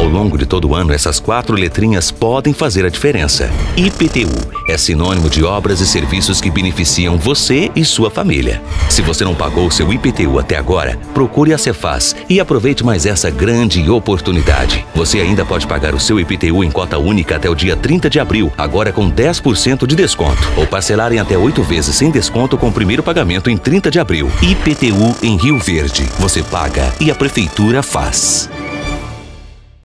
Ao longo de todo o ano, essas quatro letrinhas podem fazer a diferença. IPTU é sinônimo de obras e serviços que beneficiam você e sua família. Se você não pagou seu IPTU até agora, procure a Cefaz e aproveite mais essa grande oportunidade. Você ainda pode pagar o seu IPTU em cota única até o dia 30 de abril, agora com 10% de desconto, ou parcelar em até oito vezes sem desconto com o primeiro pagamento em 30 de abril. IPTU em Rio Verde. Você paga e a prefeitura faz.